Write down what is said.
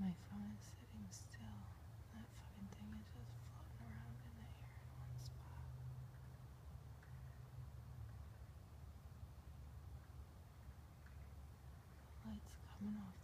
My phone is sitting still. That fucking thing is just floating around in the air in one spot. The light's coming off